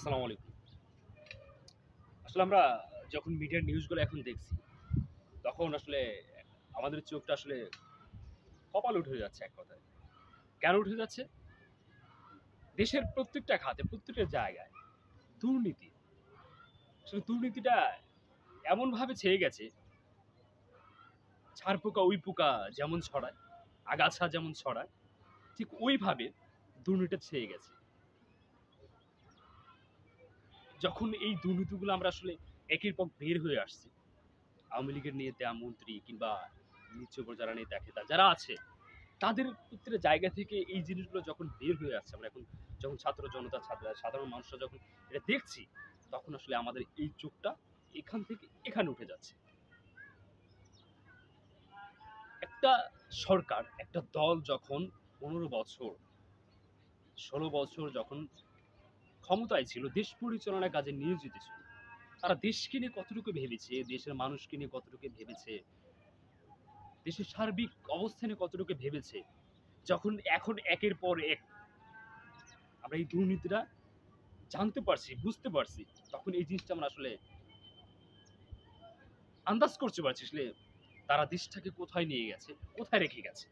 আসসালামু আলাইকুম। আসলে আমরা যখন মিডিয়ার নিউজগুলো এখন দেখছি, তখন আসলে আমাদের চোখটা আসলে কপাল উঠে যাচ্ছে এক কথায়। কেন উঠে যাচ্ছে? দেশের প্রত্যেকটা খাতে, প্রত্যেকটা জায়গায় দুর্নীতি। আসলে দুর্নীতিটা এমনভাবে ছেয়ে গেছে, ছাড় পোকা, উই পোকা যেমন ছড়ায়, আগাছা যেমন ছড়ায়, ঠিক ওইভাবে দুর্নীতিটা ছেয়ে গেছে। যখন এই দুর্নীতিগুলো আমরা আসলে একের পর বের হয়ে আসছি, আওয়ামী লীগের নেতা, মন্ত্রী কিংবা নিচ্চ যারা নেতা, খেতা যারা আছে, তাদের প্রত্যেকটা জায়গা থেকে এই জিনিসগুলো যখন বের হয়ে আসছে, আমরা এখন যখন ছাত্র জনতা, ছাত্র, সাধারণ মানুষরা যখন এটা দেখছি, তখন আসলে আমাদের এই চোখটা এখান থেকে এখানে উঠে যাচ্ছে। একটা সরকার, একটা দল যখন পনেরো বছর, ষোলো বছর যখন ক্ষমতায় ছিল, দেশ পরিচালনার কাজে নিয়োজিত ছিল। তারা দেশকে নিয়ে কতটুকু ভেবেছে, দেশের মানুষকে নিয়ে কতটুকু ভেবেছে, দেশের সার্বিক অবস্থানে কতটুকু ভেবেছে, যখন এখন একের পর এক আমরা এই দুর্নীতিটা জানতে পারছি, বুঝতে পারছি, তখন এই জিনিসটা আমরা আসলে আন্দাজ করতে পারছি আসলে তারা দেশটাকে কোথায় নিয়ে গেছে, কোথায় রেখে গেছে।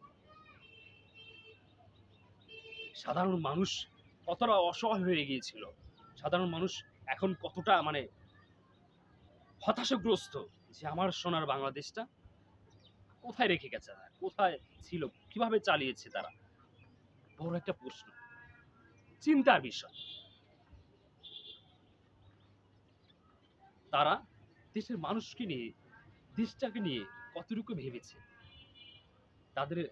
সাধারণ মানুষ কতটা অসহায় হয়ে গিয়েছিল। সাধারণ মানুষ এখন কতটা মানে হতাশাগ্রস্ত যে আমার সোনার বাংলাদেশটা কোথায় রেখে গেছে? কোথায় ছিল? কীভাবে চালিয়েছে তারা? বড় একটা প্রশ্ন। চিন্তার বিষয়। তারা দেশের মানুষকে নিয়ে, দেশটাকে নিয়ে কতটুকু ভেবেছে? তাদের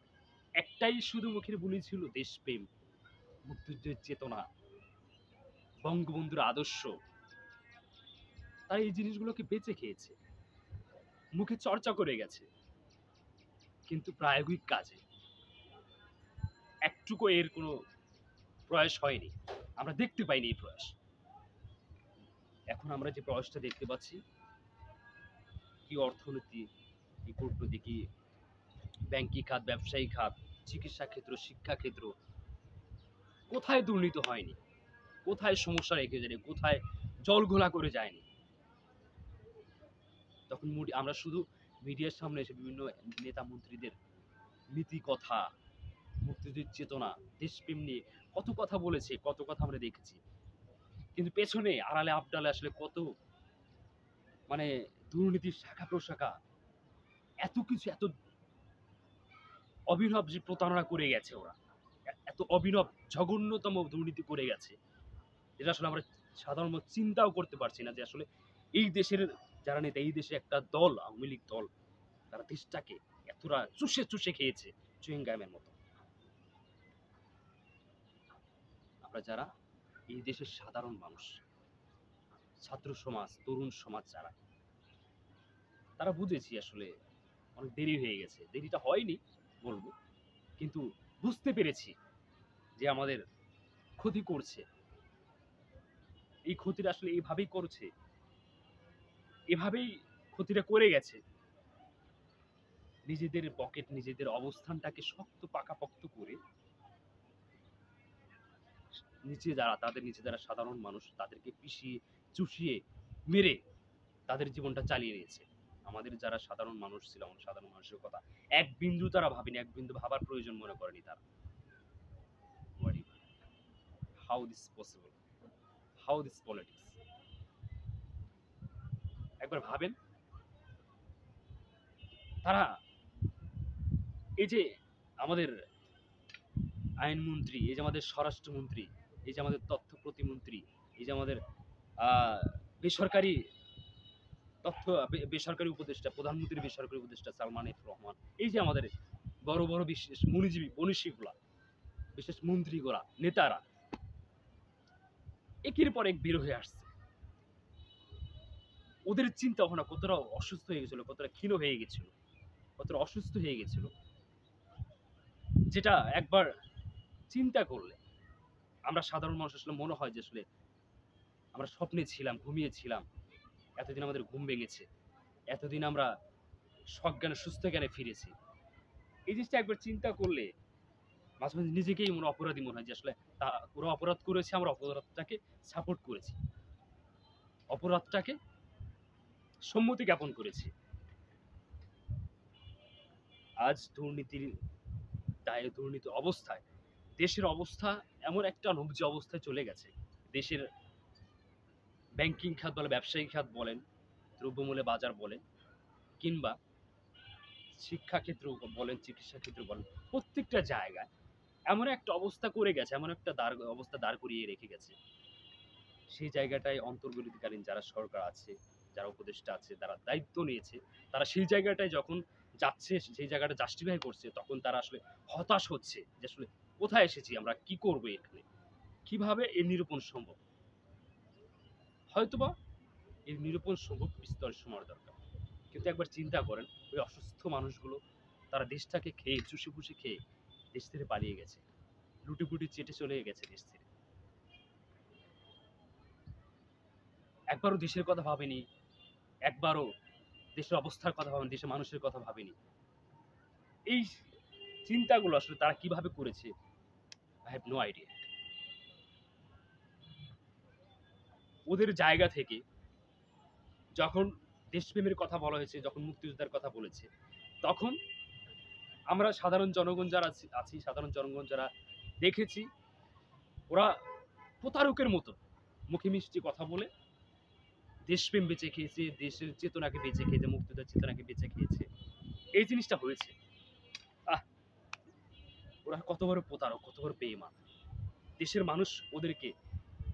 একটাই শুধু মুখের বুলি ছিল দেশপ্রেম। মুক্তিযুদ্ধের চেতনা, বঙ্গবন্ধুর আদর্শ, তারা এই জিনিসগুলোকে বেঁচে খেয়েছে, মুখে চর্চা করে গেছে। কিন্তু প্রায়োগিক কাজে একটুকু এর কোনো প্রয়াস হয়নি। আমরা দেখতে পাইনি এই প্রয়াস। এখন আমরা যে প্রয়াসটা দেখতে পাচ্ছি, কি অর্থনীতি, কি কূটনীতি, কি ব্যাংকিং খাত, ব্যবসায়ী খাত, চিকিৎসা ক্ষেত্র, শিক্ষা ক্ষেত্র কোথায় দুর্নীতি হয়নি? কোথায় সমস্যা রেখে যায়নি? কোথায় জল ঘোলা করে যায়নি? তখন আমরা শুধু মিডিয়ার সামনে এসে বিভিন্ন নেতা মন্ত্রীদের নীতি কথা মুক্তিযুদ্ধের চেতনা, দেশপ্রেম নিয়ে কত কথা বলেছে, কত কথা আমরা দেখেছি। কিন্তু পেছনে, আড়ালে আবডালে আসলে কত মানে দুর্নীতির শাখা প্রশাখা, এত কিছু, এত অভিনব যে প্রতারণা করে গেছে ওরা। এত অভিনব, জঘন্যতম দুর্নীতি করে গেছে। যেটা আসলে আমরা সাধারণত চিন্তাও করতে পারছি না যে আসলে এই দেশের যারা নেতা, এই দেশে একটা দল, আওয়ামী লীগ দল, তারা দেশটাকে এতটা চুষে চুষে খেয়েছে চুইংগামের মতো। আমরা যারা এই দেশের সাধারণ মানুষ, ছাত্র সমাজ, তরুণ সমাজ যারা, তারা বুঝেছি আসলে অনেক দেরি হয়ে গেছে। দেরিটা হয়নি বলব, কিন্তু বুঝতে পেরেছি যে আমাদের ক্ষতি করছে। এই ক্ষতিটা আসলে এইভাবেই করছে। এভাবেই ক্ষতিটা করে গেছে। নিজেদের পকেট, নিজেদের অবস্থানটাকে শক্ত পাকাপোক্ত করে নিচে যারা, তাদের নিচে যারা সাধারণ মানুষ, তাদেরকে পিষিয়ে, চুষিয়ে, মেরে তাদের জীবনটা চালিয়ে নিয়েছে। আমাদের যারা সাধারণ মানুষ ছিল, সাধারণ মানুষের কথা, এক বিন্দু তারা ভাবেনি, এক বিন্দু ভাবার প্রয়োজন মনে করেনি তারা। How this possible how this politics একবার ভাবেন। তারা এই যে আমাদের আইনমন্ত্রী, এই যে আমাদের স্বরাষ্ট্রমন্ত্রী, এই যে আমাদের তথ্য প্রতিমন্ত্রী, এই যে আমাদের বেসরকারি তথ্য বেসরকারি উপদেষ্টা, প্রধানমন্ত্রীর বেসরকারি উপদেষ্টা সালমান এফ রহমান, এই যে আমাদের বড় বড় বিশেষ মনিজীবী মনীষীগুলা বিশেষ মন্ত্রীগুলা, নেতারা একের পর এক বের হয়ে আসছে। ওদের চিন্তা ভাবনা কতটা অসুস্থ হয়ে গেছিল, কতটা ক্ষীণ হয়ে গেছিল, কতটা অসুস্থ হয়ে গেছিল, যেটা একবার চিন্তা করলে আমরা সাধারণ মানুষ আসলে মনে হয় যে আসলে আমরা স্বপ্নে ছিলাম ঘুমিয়েছিলাম এতদিন আমাদের ঘুম ভেঙেছে, এতদিন আমরা সজ্ঞানে, সুস্থ জ্ঞানে ফিরেছি। এই জিনিসটা একবার চিন্তা করলে মাঝে মাঝে নিজেকেই মনে অপরাধী মনে হয় যে আসলে তা ওরা অপরাধ করেছে, আমরা অপরাধটাকে সাপোর্ট করেছি। অপরাধটাকে সম্মতি জ্ঞাপন করেছি। আজ দুর্নীতির দায়ে দুর্নীতি অবস্থায়, দেশের অবস্থা এমন একটা নবজি অবস্থায় চলে গেছে। দেশের ব্যাংকিং খাত বলে ব্যবসায়িক খাত বলেন, দ্রব্যমূল্যে বাজার বলেন, কিংবা শিক্ষাক্ষেত্র বলেন চিকিৎসা ক্ষেত্র বলেন, প্রত্যেকটা জায়গায় এমন একটা অবস্থা করে গেছে, এমন একটা দাঁড়, অবস্থা দাঁড় করিয়ে রেখে গেছে। সেই জায়গাটায় অন্তর্বর্তীকালীন যারা সরকার আছে, যারা উপদেষ্টা আছে, যারা দায়িত্ব নিয়েছে, তারা সেই জায়গাটায় যখন যাচ্ছে, সেই জায়গাটা জাস্টিফাই করছে, তখন তারা আসলে হতাশ হচ্ছে যে আসলে কোথায় এসেছি, আমরা কি করব এখানে? কীভাবে এর নিরূপণ সম্ভব? হয়তোবা এর নিরূপণ সম্ভব বিস্তর সময়ের দরকার। কিন্তু একবার চিন্তা করেন, ওই অসুস্থ মানুষগুলো, তারা দেশটাকে খেয়ে চুষে পুষে খেয়ে দেশ থেকে পালিয়ে গেছে। লুটিপুটি চেটে চলে গেছে দেশ থেকে একবারও দেশের কথা ভাবেনি, একবারও দেশের অবস্থার কথা ভাবেনি, দেশের মানুষের কথা ভাবেনি। এই চিন্তাগুলো আসলে তারা কীভাবে করেছে আই হ্যাভ নো আইডিয়া ওদের জায়গা থেকে যখন দেশপ্রেমের কথা বলা হয়েছে, যখন মুক্তিযোদ্ধার কথা বলেছে, তখন আমরা সাধারণ জনগণ যারা আছি- সাধারণ জনগণ যারা দেখেছি, ওরা প্রতারকের মতো মুখে মিষ্টি কথা বলে দেশপ্রেম বেঁচে খেয়েছে, দেশের চেতনাকে বেঁচে খেয়েছে, মুক্তিযোদ্ধার চেতনাকে বেঁচে খেয়েছে। এই জিনিসটা হয়েছে। আহ, ওরা কত বড় প্রতারক, কত বড় বেইমান দেশের মানুষ ওদেরকে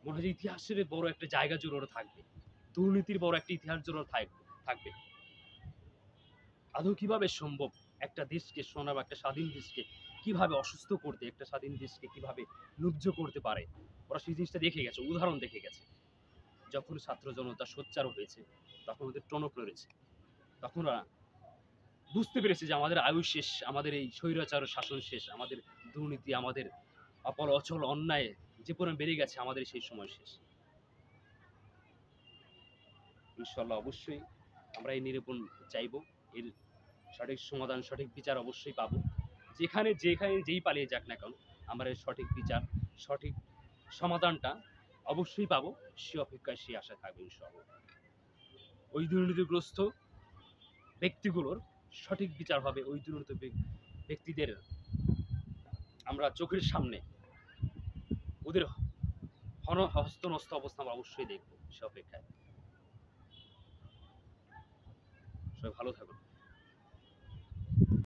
মনে হয় ইতিহাসের বড় একটা জায়গা জুড়ে ওরা থাকবে। দুর্নীতির বড় একটা ইতিহাস জুড়ে থাকবে। আদৌ কীভাবে সম্ভব একটা দেশকে সোনা বা একটা স্বাধীন দেশকে কীভাবে অসুস্থ করতে, একটা স্বাধীন দেশকে কীভাবে নুব্জ করতে পারে, ওরা সেই জিনিসটা দেখে গেছে, উদাহরণ দেখে গেছে। যখন ছাত্র জনতা সোচ্চার হয়েছে, তখন ওদের টনক লড়েছে তখন ওরা বুঝতে পেরেছে যে আমাদের আয়ু শেষ, আমাদের এই স্বৈরাচার শাসন শেষ, আমাদের দুর্নীতি, আমাদের অপল অচল অন্যায় যে পরিমাণ বেড়ে গেছে, আমাদের সেই সময় শেষ। ইনশাল্লাহ অবশ্যই আমরা এই নিরূপণ চাইব, এর সঠিক সমাধান, সঠিক বিচার অবশ্যই পাবো। যেখানে যেখানে যেই পালিয়ে যাক না কেন, আমরা সঠিক বিচার, সঠিক সমাধানটা অবশ্যই পাবো। সে অপেক্ষায় সে আশা থাকবে ইনশাল্লাহ ওই দুর্নীতিগ্রস্ত ব্যক্তিগুলোর সঠিক বিচার হবে। ওই দুর্নীত ব্যক্তিদের আমরা চোখের সামনে ওদের হন, হস্তনস্ত অবস্থা আমরা অবশ্যই দেখব সে অপেক্ষায়। সবাই ভালো থাকুন।